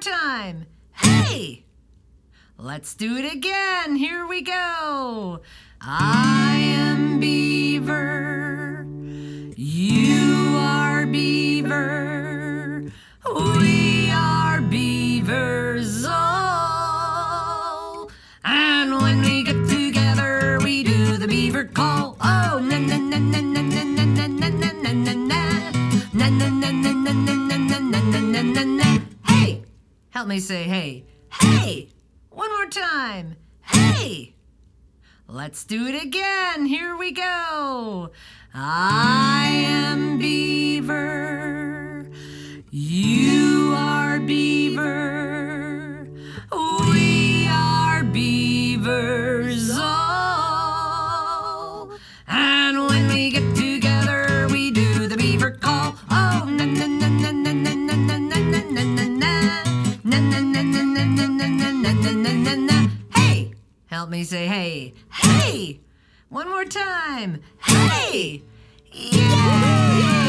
time. Hey! Let's do it again. Here we go. I am Beaver. You are Beaver. We are Beavers all. And when we get together, we do the Beaver call. Oh, na na na na na. Help me say hey. Hey, one more time. Hey. Let's do it again. Here we go. I am Beaver. You are Beaver. We are Beavers all. And when we get together, we do the beaver call. Help me say hey. Hey, one more time. Hey, yeah.